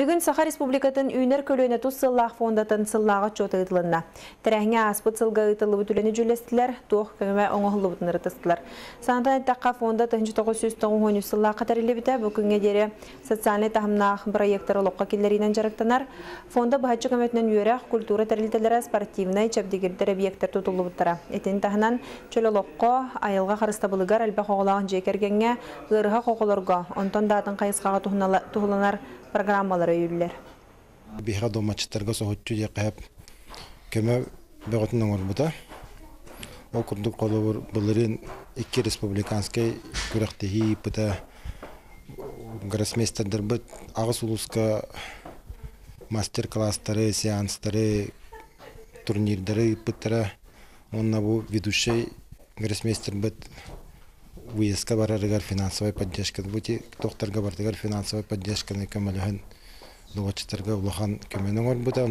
Бүгін Саха Республикатын үйнер көлөне тұс сыллақ фондатын сыллағы чоты ұтылынна. Тәрәңе аспыт сылға ұтылы бүтілені жүлестілер, тоқ көмі оңығылы бұтыныры тыстылар. Санатан әттаққа фонда 1990 сыллақ қатарылы біті бүкінге дері социальный тахымнақ проекттары лоққа келлерінен жарықтанар. Фонда бұхатчы көмөтінен үйерек культура тәрілтелері спортивный чәбдегірдер объекттер тұтылы бұттара. Этен тахынан чөлі лоққа айылға қарыстабылығар әлбә қоғылағын жекергенге ғырға қоғылырға, онтон датын қайысқаға тұхыланар программалар өйүллер. биха домачтарга соһуччу же ол курдук колобур былырын икки республиканский күрәктеһи пыта гроссмейстердер бит агыс улуска мастер класстары сеанстары турнирдары пыттара онна бу ведущий гроссмейстер бит уездка поддержка. Бардыгар финансовая поддержка доводчиттарга улахан көмөнөңөр бута